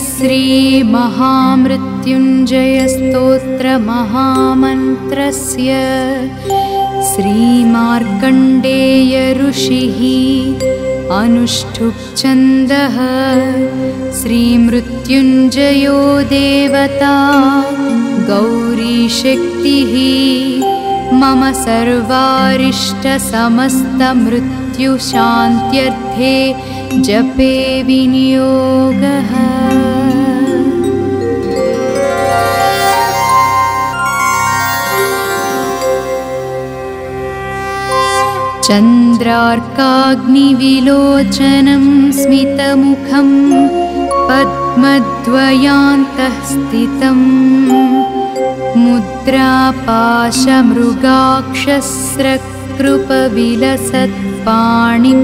श्रीमहामृत्युञ्जयस्तोत्रमहामन्त्रस्य श्रीमार्कण्डेयऋषिः अनुष्ठुप्छन्दः श्रीमृत्युञ्जयो देवता गौरीशक्तिः मम सर्वारिष्टसमस्तमृत्युशान्त्यर्थे जपे विनियोगः। चन्द्रार्काग्निविलोचनं स्मितमुखं पद्मद्वयान्तः स्थितम् मुद्रापाशमृगाक्षस्रकृपविलसत्पाणिं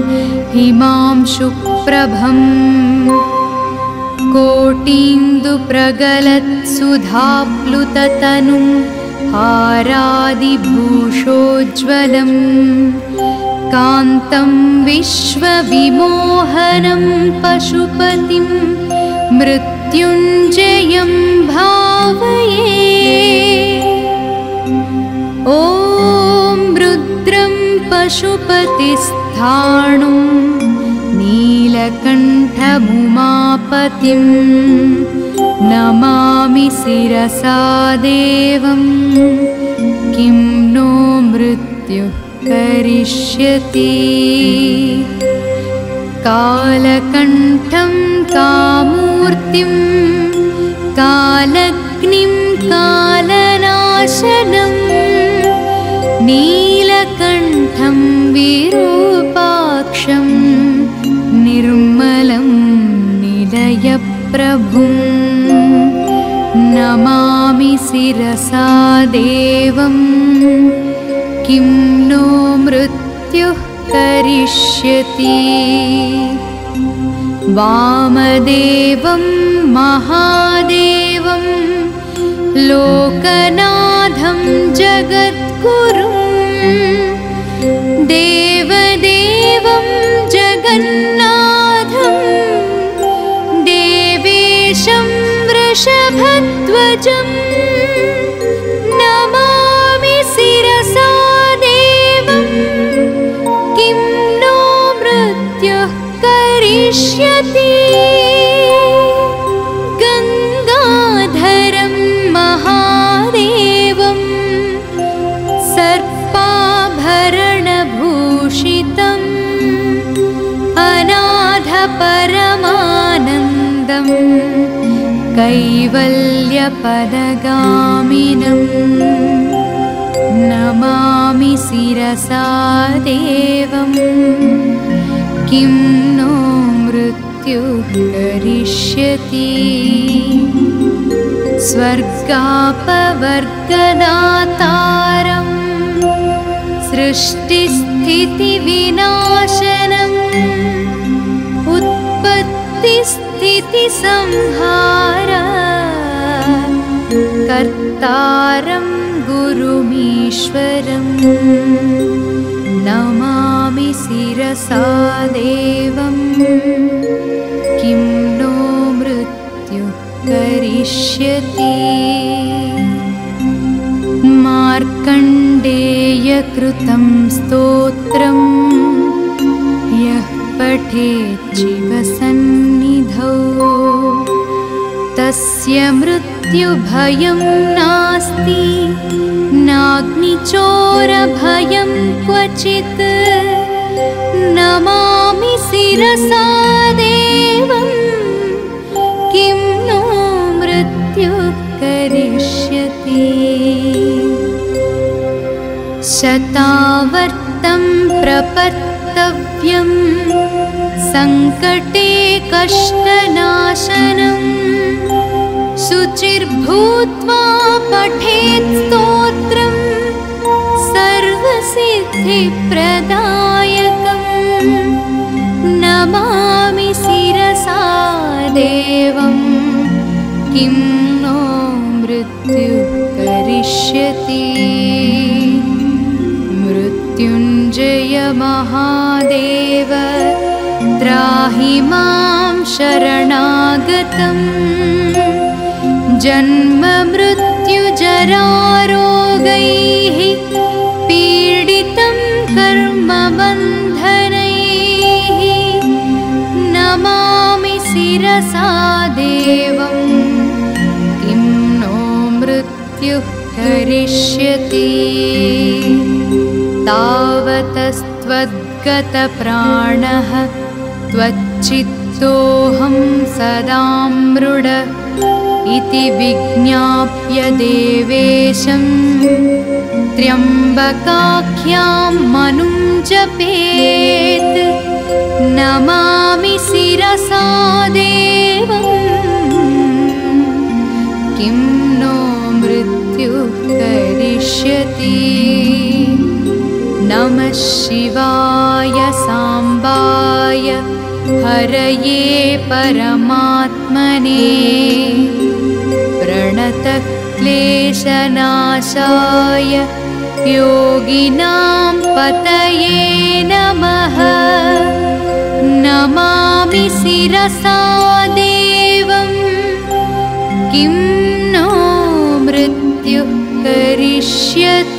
हिमांशुप्रभम्। कोटीन्दुप्रगलत्सुधाप्लुततनुं हारादिभूषोज्ज्वलम्। कान्तं विश्वविमोहनं पशुपतिं मृत्युञ्जयं भावये। ॐ रुद्रं पशुपतिस्थाणुं नीलकण्ठमुमापतिं नमामि शिरसा देवं। किं नो मृत्युः करिष्यति। कालकण्ठं कामूर्तिं कालग्निं कालनाशनं नीलकण्ठं विरूपाक्षं निर्मलं निलयप्रभुं। नमामि शिरसा देवम् किं नो मृत्युः करिष्यति। वामदेवं महादेवं लोकनाथं जगद्गुरुं देवदेवं जगन्नाथं देवेशं वृषभध्वजम् नमामि शिरसा देवं। किं नो मृत्युः करिष्यति कैवल्यपदगामिनम् नमामि शिरसा देवं। किं नो मृत्युः करिष्यति स्वर्गापवर्गदातारम् सृष्टिस्थितिविनाशनम् उत्पत्तिस्थितिसंहार कर्तारं गुरुमीश्वरम् नमामि शिरसा देवं। किं नो मृत्युः करिष्यति। मार्कण्डेयकृतं स्तोत्रम् यः तस्य मृत्युभयं नास्ति। नाग्निचोरभयं क्वचित्। नमामि शिरसा देवं। किं नो मृत्युः करिष्यति शतावर्तं प्रपत्तव्यं। सङ्कटे कष्टनाशनम्। शुचिर्भूत्वा पठेत् स्तोत्रं सर्वसिद्धिप्रदायकम्। नमामि शिरसा देवं किं नो मृत्युः करिष्यति। मृत्युञ्जय महादेव त्राहि मां शरणागतम्। जन्ममृत्युजरारोगैः पीडितं कर्मबन्धनैः नमामि शिरसा देवं किं नो मृत्युः करिष्यति। तावतस्त्वद्गतप्राणः त्वच्चित्तोऽहं सदा मृड इति विज्ञाप्य देवेशं त्र्यम्बकाख्यां मनुं जपेत्। नमामि शिरसा देवम् किं नो मृत्युः करिष्यति नमः शिवाय साम्बाय हरये परमात्मने। प्रणतक्लेशनाशाय योगिनां पतये नमः। नमामि शिरसा देवं। किं नो मृत्युः करिष्यति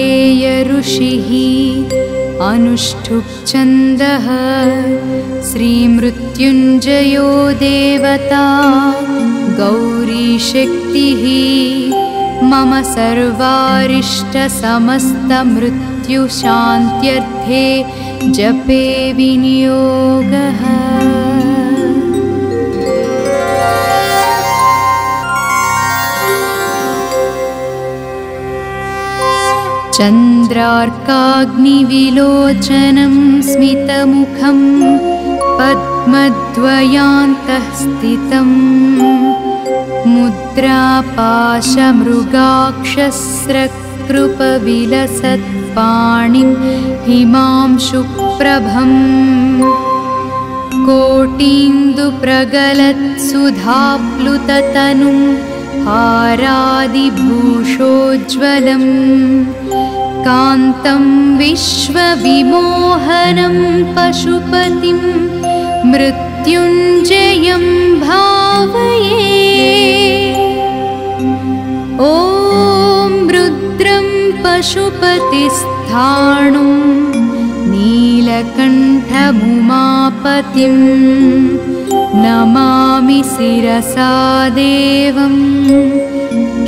श्रीमार्कण्डेयऋषिः अनुष्ठुप्छन्दः श्रीमृत्युञ्जयो देवता गौरीशक्तिः मम सर्वारिष्टसमस्तमृत्युशान्त्यर्थे जपे विनियोगः चन्द्रार्काग्निविलोचनं स्मितमुखं पद्मद्वयान्तः स्थितम् मुद्रापाशमृगाक्षस्रकृपविलसत्पाणिं हिमांशुप्रभम् कोटीन्दुप्रगलत्सुधाप्लुततनुं हारादिभूषोज्ज्वलम् कान्तं विश्वविमोहनं पशुपतिं मृत्युञ्जयं भावये। ॐ रुद्रं पशुपतिस्थाणुं नीलकण्ठमुमापतिं नमामि शिरसा देवं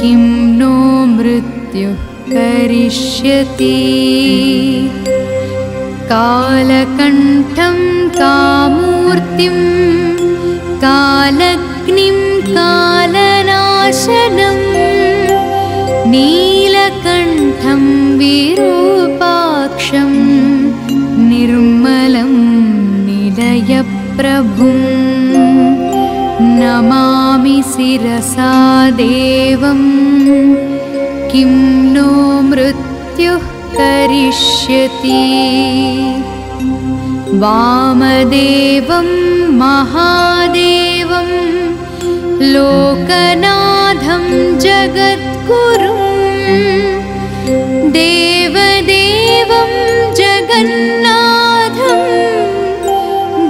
किं नो मृत्युः करिष्यति। कालकण्ठं कामूर्तिं कालग्निं कालनाशनम् नीलकण्ठं विरूपाक्षं निर्मलं निलयप्रभुं। नमामि शिरसा देवं किं नो मृत्युः करिष्यति वामदेवं महादेवं लोकनाथं जगद्गुरुं देवदेवं जगन्नाथं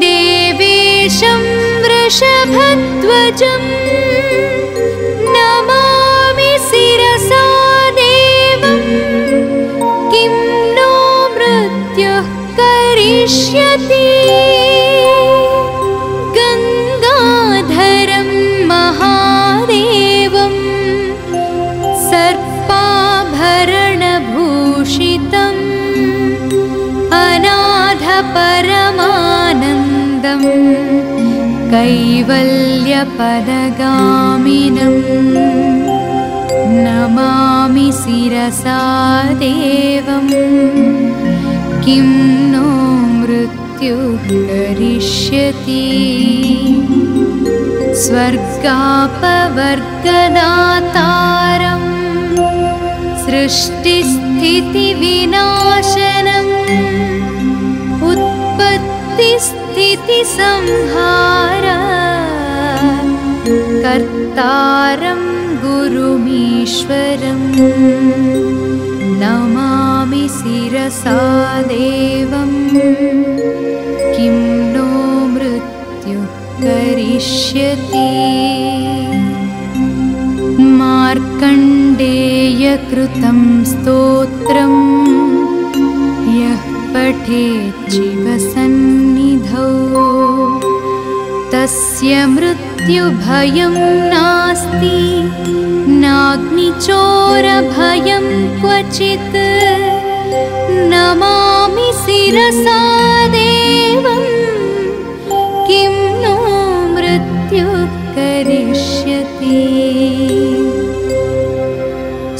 देवेशं वृषभध्वजम् गङ्गाधरं महादेवं सर्पाभरणभूषितम् अनाथपरमानन्दं कैवल्यपदगामिनं नमामि शिरसा शिरसादेवम् किं नो मृत्युः करिष्यति स्वर्गापवर्गदातारम् सृष्टिस्थितिविनाशनम् उत्पत्तिस्थितिसंहार कर्तारं गुरुमीश्वरम् नमामि शिरसा देवं मार्कण्डेयकृतं स्तोत्रम् यः पठेच्छिवसन्निधौ तस्य मृत्युभयं नास्ति। नाग्निचोरभयं क्वचित्। नमामि शिरसा करिष्यति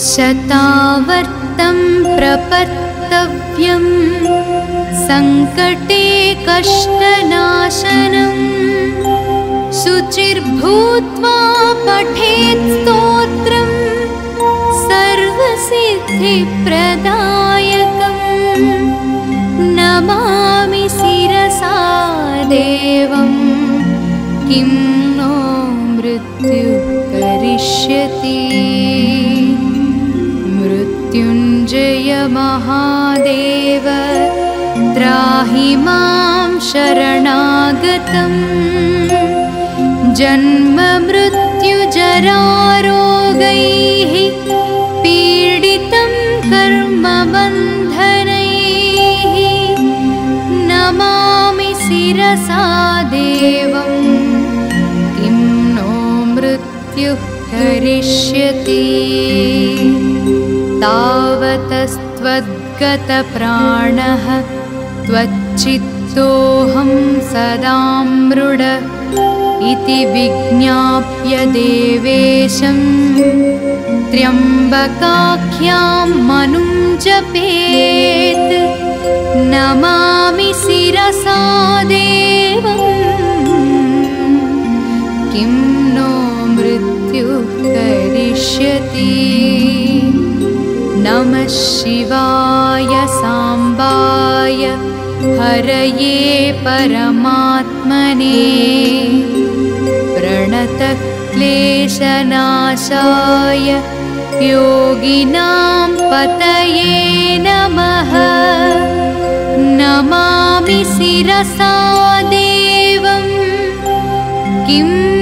शतावर्तं प्रपत्तव्यं सङ्कटे कष्टनाशनम् शुचिर्भूत्वा पठेत् स्तोत्रं सर्वसिद्धिप्रदायकम् नमामि शिरसा देवं किं नो मृत्युः करिष्यति? मृत्युञ्जय महादेव त्राहि मां शरणागतम्। जन्ममृत्युजरारोगैः पीडितं कर्मबन्धनैः नमामि शिरसा तावतस्त्वद्गतप्राणः त्वच्चित्तोऽहं सदा मृड इति विज्ञाप्य देवेशं। त्र्यम्बकाख्यां मनुं जपेत्। नमामि शिरसा देवं किं नो मृत्युः करिष्यति नमः शिवाय साम्बाय हरये परमात्मने। प्रणतक्लेशनाशाय योगिनां पतये नमः। नमामि शिरसा देवं। किं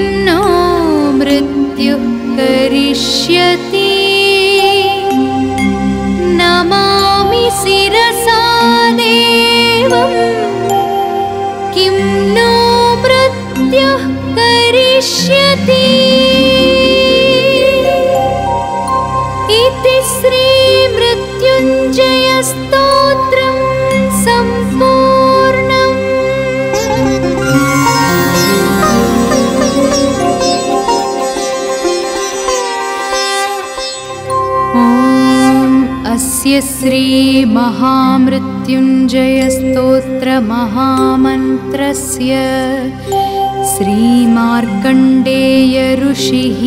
करिष्यति इति श्रीमृत्युञ्जयस्तोत्रं सम्पूर्णम्। ॐ अस्य श्रीमहामृत्युञ्जयस्तोत्रमहामन्त्रस्य श्रीमार्कण्डेयऋषिः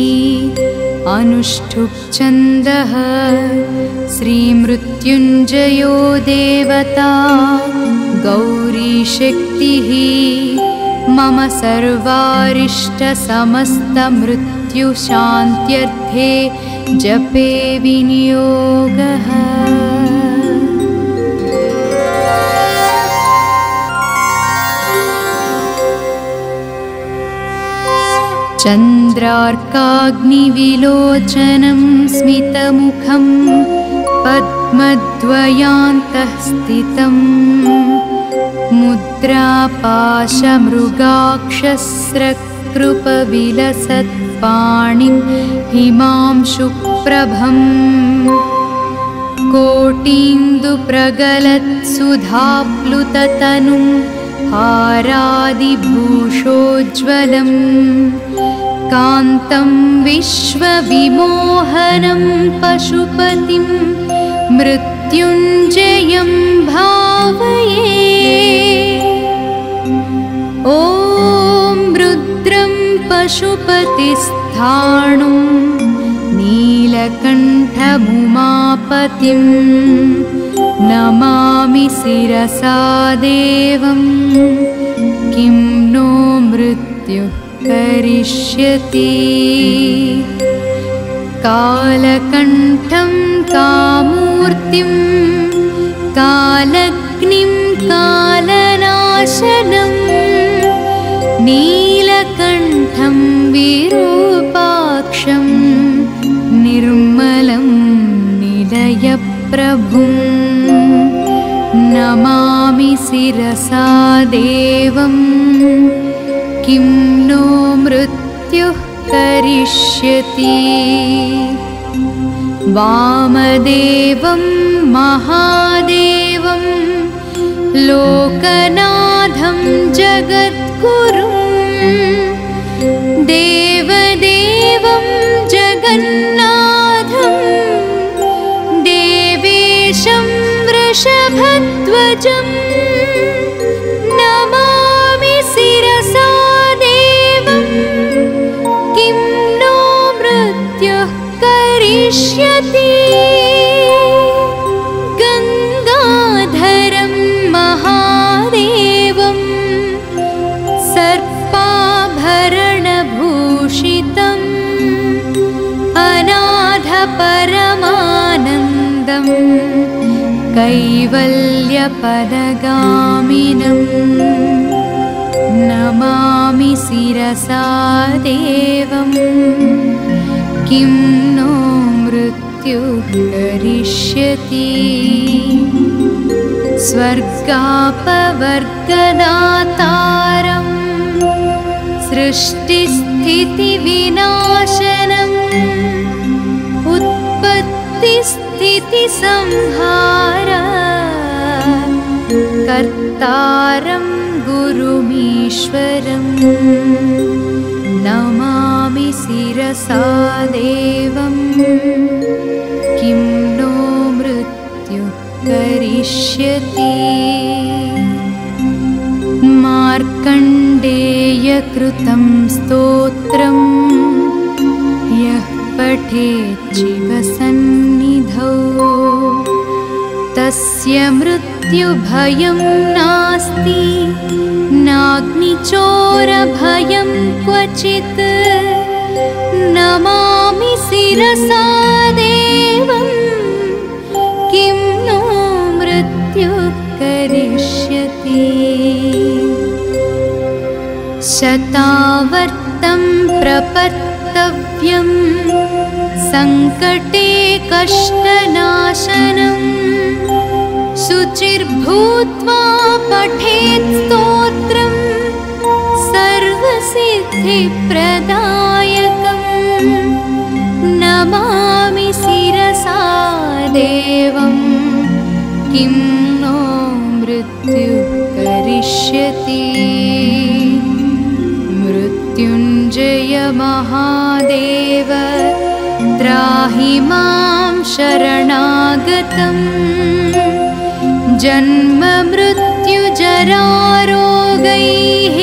अनुष्ठुप्छन्दः श्रीमृत्युञ्जयो देवता गौरीशक्तिः मम सर्वारिष्टसमस्तमृत्युशान्त्यर्थे जपे विनियोगः चन्द्रार्काग्निविलोचनं स्मितमुखं पद्मद्वयान्तः स्थितम् मुद्रापाशमृगाक्षस्रकृपविलसत्पाणिं हिमांशुप्रभम् कोटीन्दुप्रगलत्सुधाप्लुततनुं हारादिभूषोज्ज्वलम् कान्तं विश्वविमोहनं पशुपतिं मृत्युञ्जयं भावये। ॐ रुद्रं पशुपतिस्थाणुं नीलकण्ठमुमापतिं नमामि शिरसा देवं किं नो मृत्युः करिष्यति। कालकण्ठं कामूर्तिं कालग्निं कालनाशनम् नीलकण्ठं विरूपाक्षं निर्मलं निलयप्रभुं। नमामि शिरसा देवं किं नो मृत्युः करिष्यति? वामदेवं महादेवं लोकनाथं जगद्गुरुं कैवल्यपदगामिनम् नमामि शिरसा देवं। किं नो मृत्युः करिष्यति स्वर्गापवर्गदातारं सृष्टिस्थितिविनाशनम् उत्पत्तिस्थितिसंहार कर्तारं गुरुमीश्वरम् नमामि शिरसा देवं। किं नो मृत्युः करिष्यति। मार्कण्डेयकृतं स्तोत्रम् यः पठेच्छिवसन्निधौ तस्य मृत्युभयं नास्ति। नाग्निचोरभयं क्वचित्। नमामि शिरसा देवं। किं नो मृत्युः करिष्यति। शतावर्तं प्रपत्तव्यं। सङ्कटे कष्टनाशनम् शुचिर्भूत्वा पठेत् स्तोत्रं सर्वसिद्धिप्रदायकम्। नमामि शिरसा देवं किं नो मृत्युः करिष्यति। मृत्युञ्जय महादेव त्राहि मां शरणागतम् जन्ममृत्युजरारोगैः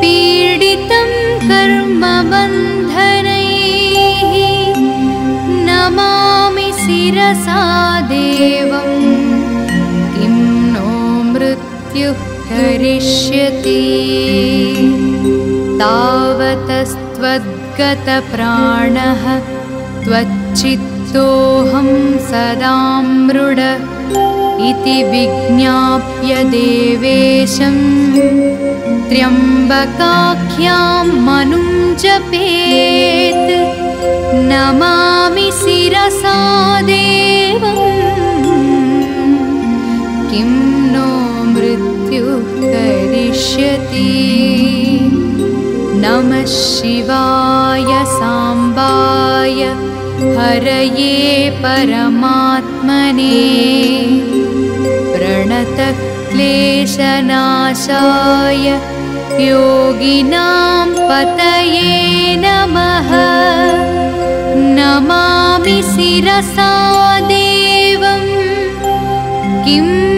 पीडितं कर्मबन्धनैः नमामि शिरसा देवं किं नो मृत्युः करिष्यति तावतस्त्वद्गतप्राणः त्वच्चित्तोऽहं सदा मृड इति विज्ञाप्य देवेशं त्र्यम्बकाख्यां मनुं जपेत्। नमामि शिरसा देवं किं नो मृत्युः करिष्यति। नमः शिवाय साम्बाय। हरये परमात्मने क्लेशनाशाय योगिनां पतये नमः। नमामि शिरसा देवं। किं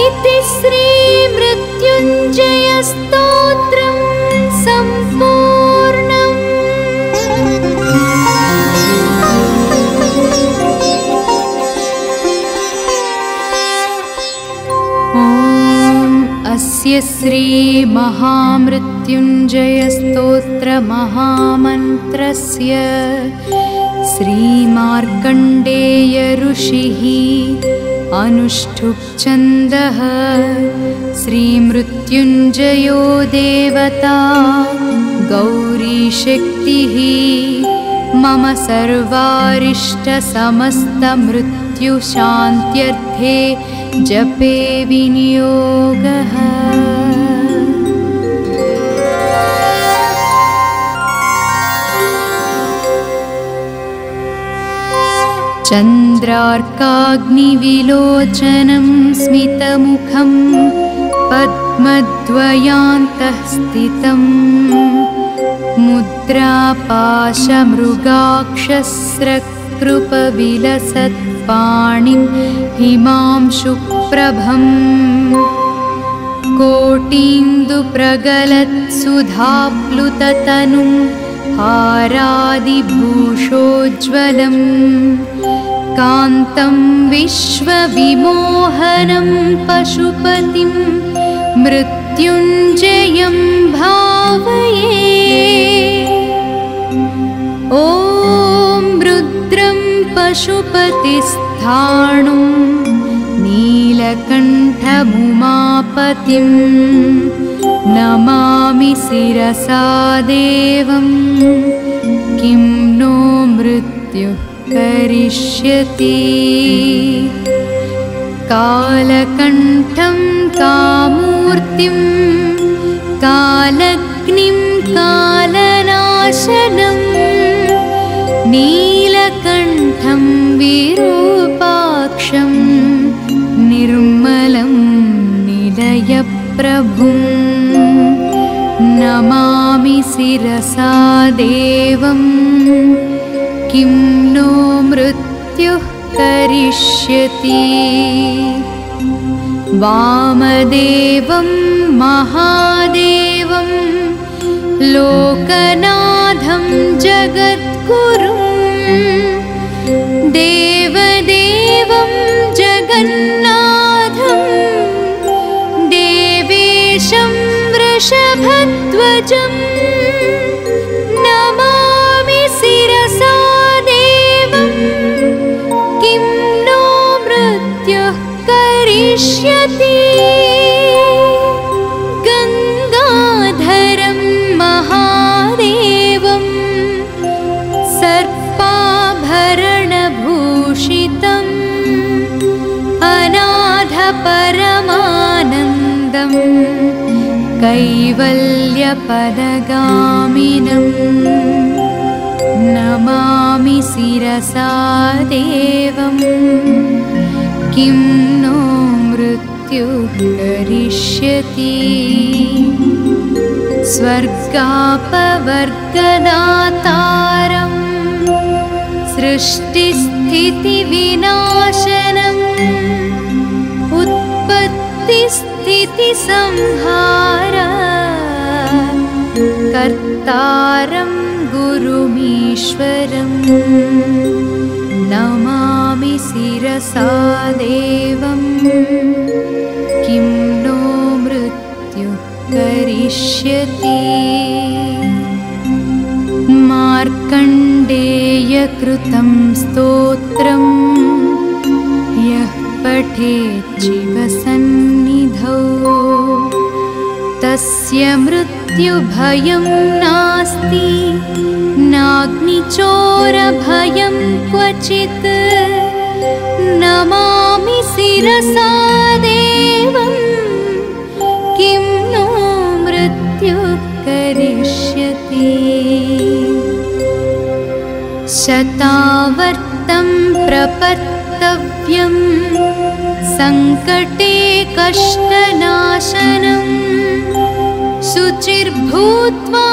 इति श्रीमृत्युञ्जयस्तोत्रं अस्य श्रीमहामृत्युञ्जयस्तोत्रमहामन्त्रस्य श्रीमार्कण्डेयऋषिः अनुष्ठुप्छन्दः श्रीमृत्युञ्जयो देवता गौरीशक्तिः मम सर्वारिष्टसमस्तमृत्युशान्त्यर्थे जपे विनियोगः चन्द्रार्काग्निविलोचनं स्मितमुखं पद्मद्वयान्तः स्थितम् मुद्रापाशमृगाक्षस्रकृपविलसत्पाणिं हिमांशुप्रभम् कोटीन्दुप्रगलत्सुधाप्लुततनुं हारादिभूषोज्ज्वलम् कान्तं विश्वविमोहनं पशुपतिं मृत्युञ्जयं भावये। ॐ रुद्रं पशुपतिस्थाणुं नीलकण्ठमुमापतिं नमामि शिरसा देवं किं नो मृत्युः करिष्यति। कालकण्ठं कामूर्तिं कालग्निं कालनाशनम् नीलकण्ठं विरूपाक्षं निर्मलं निलयप्रभुं। नमामि शिरसा देवं किं नो मृत्युः करिष्यति वामदेवं महादेवं लोकनाथं जगद्गुरुं देवदेवं जगन्नाथं देवेशं वृषभध्वजं करिष्यति गङ्गाधरं महादेवं सर्पाभरणभूषितम् अनाथपरमानन्दं कैवल्यपदगामिनम् नमामि शिरसा देवं। किं नो मृत्युः करिष्यति स्वर्गापवर्गदातारं सृष्टिस्थितिविनाशनम् उत्पत्तिस्थितिसंहार कर्तारं गुरुमीश्वरम् शिरसा देवं किं नो मृत्युः करिष्यति मार्कण्डेयकृतं स्तोत्रं। यः पठेच्छिवसन्निधौ तस्य मृत्युभयं नास्ति। नाग्निचोरभयं क्वचित् शिरसा देवं। किं नो मृत्युः करिष्यति। शतावर्तं प्रपत्तव्यं। सङ्कटे कष्टनाशनम् शुचिर्भूत्वा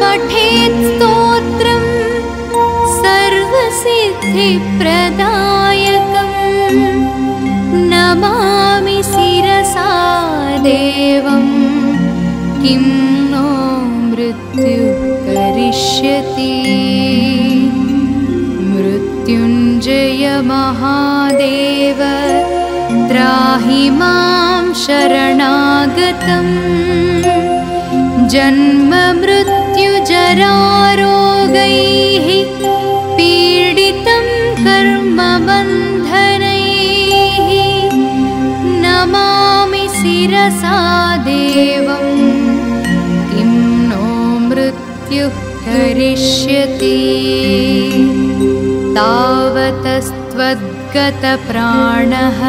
पठेत् स्तोत्रम् सर्वसिद्धिप्रदायकम् नमामि शिरसा देवं। किं नो मृत्युः करिष्यति। मृत्युञ्जय महादेव त्राहि मां शरणागतम् जन्ममृत्युजरारोगैः शिरसा देवं किं नो मृत्युः करिष्यति तावतस्त्वद्गतप्राणः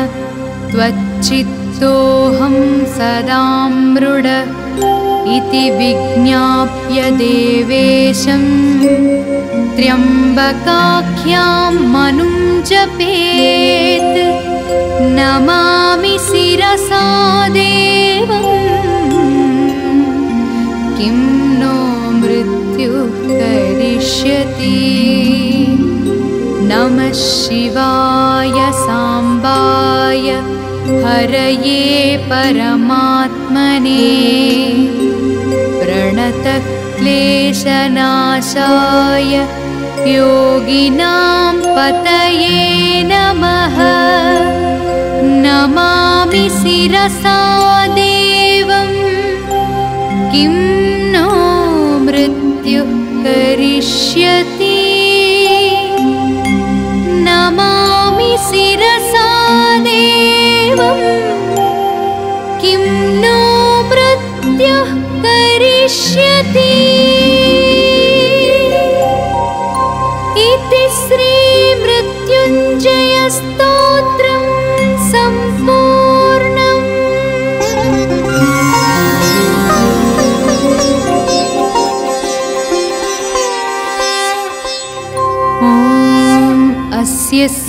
त्वच्चित्तोऽहं सदा मृड इति विज्ञाप्य देवेशं त्र्यम्बकाख्यां मनुं जपेत् नमामि शिरसा देवं किं नो मृत्युः करिष्यति। नमः शिवाय साम्बाय हरये परमात्मने। प्रणतः क्लेशनाशाय योगिनां पतये नमः नमामि शिरसा देवं। किं नो मृत्युः करिष्यति। नमामि शिरसा देवं। किं नो मृत्युः करिष्यति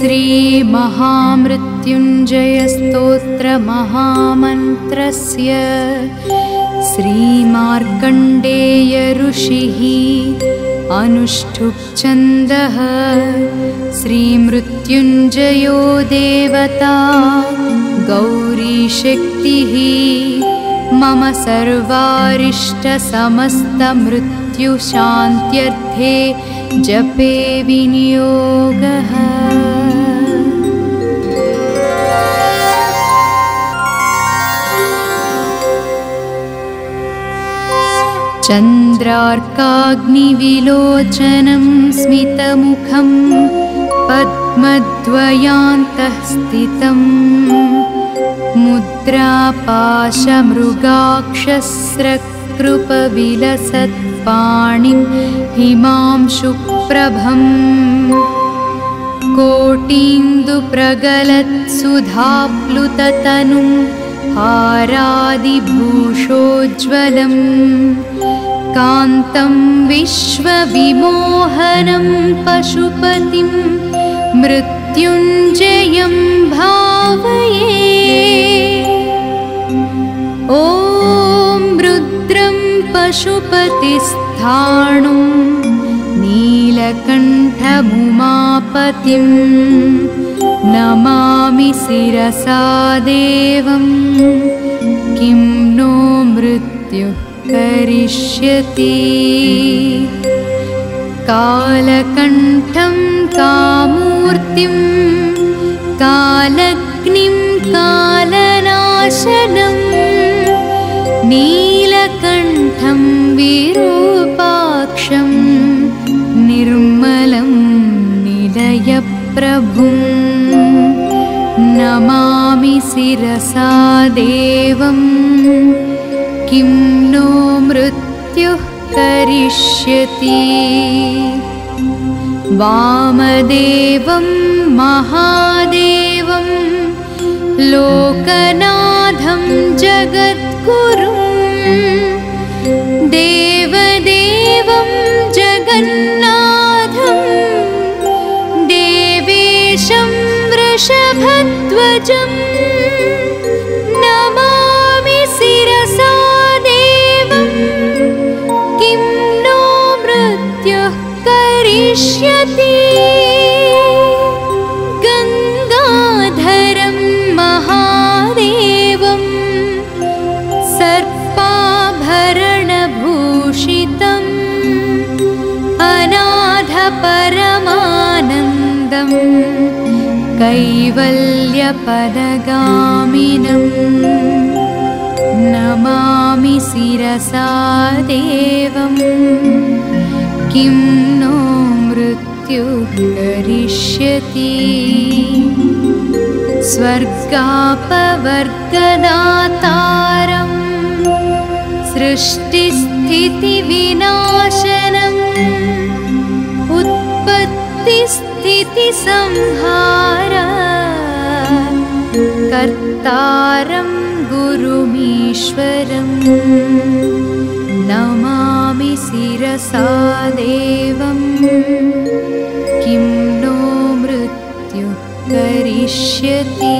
श्रीमहामृत्युञ्जयस्तोत्रमहामन्त्रस्य श्रीमार्कण्डेयऋषिः अनुष्ठुप्छन्दः श्रीमृत्युञ्जयो देवता गौरीशक्तिः मम सर्वारिष्टसमस्तमृत्युशान्त्यर्थे जपे विनियोगः चन्द्रार्काग्निविलोचनं स्मितमुखं पद्मद्वयान्तः स्थितम् मुद्रापाशमृगाक्षस्रकृपविलसत्पाणिं हिमांशुप्रभम् कोटीन्दुप्रगलत्सुधाप्लुततनुं हारादिभूषोज्ज्वलम् कान्तं विश्वविमोहनं पशुपतिं मृत्युञ्जयं भावये। ॐ रुद्रं पशुपतिस्थाणुं नीलकण्ठभुमापतिं नमामि शिरसा देवं किं नो मृत्युः करिष्यति। कालकण्ठं कामूर्तिं कालग्निं कालनाशनं नीलकण्ठं विरूपाक्षं निर्मलं निलयप्रभुं। नमामि शिरसा देवं किं नो मृत्युः करिष्यति? वामदेवं महादेवं लोकनाथं जगद्गुरुं देवदेवं जगन्नाथं देवेशं वृषभध्वजम् कैवल्यपदगामिनं नमामि शिरसा देवं। किं नो मृत्युः करिष्यति स्वर्गापवर्गदातारम् सृष्टिस्थितिविनाशनम् उत्पत्तिस्थितिसंहार कर्तारं गुरुमीश्वरम् नमामि शिरसा देवं। किं नो मृत्युः करिष्यति।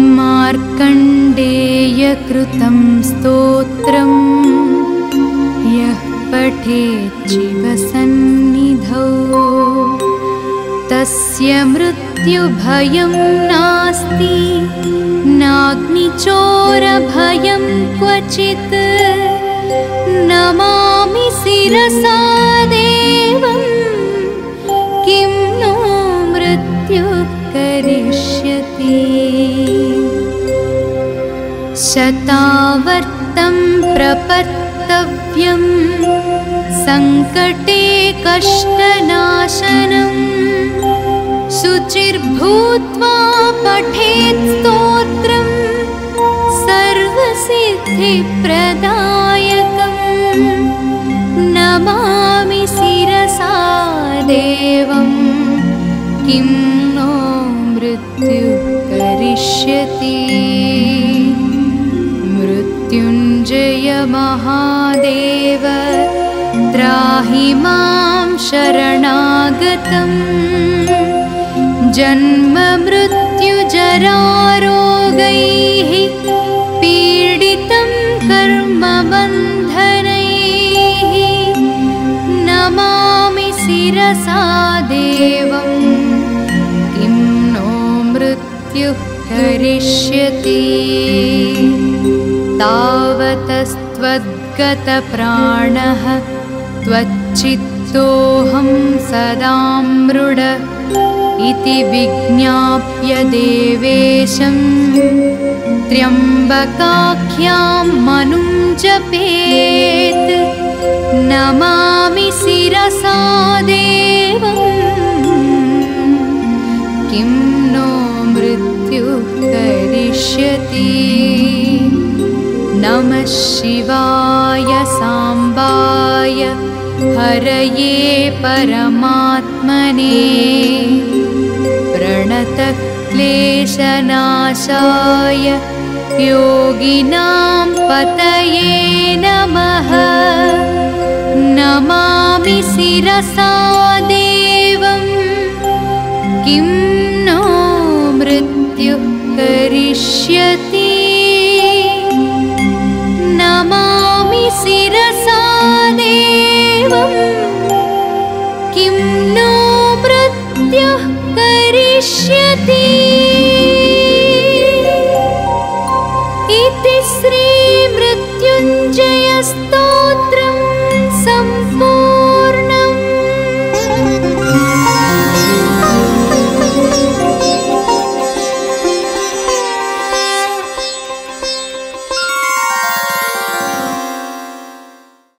मार्कण्डेयकृतं स्तोत्रं। यः पठेच्छिवसन्निधौ तस्य मृत्युभयं नास्ति। नाग्निचोरभयं क्वचित्। नमामि शिरसा देवं। किं नो मृत्युः करिष्यति शतावर्तं प्रपत्तव्यं। सङ्कटे कष्टनाशनम् शुचिर्भूत्वा पठेत् स्तोत्रं सर्वसिद्धिप्रदायकम्। नमामि शिरसा देवं। किं नो मृत्युः करिष्यति मृत्युञ्जय महादेव त्राहि मां शरणागतम् जन्ममृत्युजरारोगैः पीडितं कर्मबन्धनैः नमामि शिरसा देवं किं नो मृत्युः करिष्यति। तावतस्त्वद्गतप्राणः त्वच्चित्तोऽहं सदा मृड इति विज्ञाप्य देवेशं त्र्यम्बकाख्यां मनुं जपेत्। नमामि शिरसा देवं किं नो मृत्युः करिष्यति। नमः शिवाय साम्बाय। हरये परमात्मने प्रणतक्लेशनाशाय योगिनां पतये नमः। नमामि शिरसा देवं। किं नो मृत्युः करिष्यति। नमामि शिरसा देवं। किं नो मृत्युः करिष्यति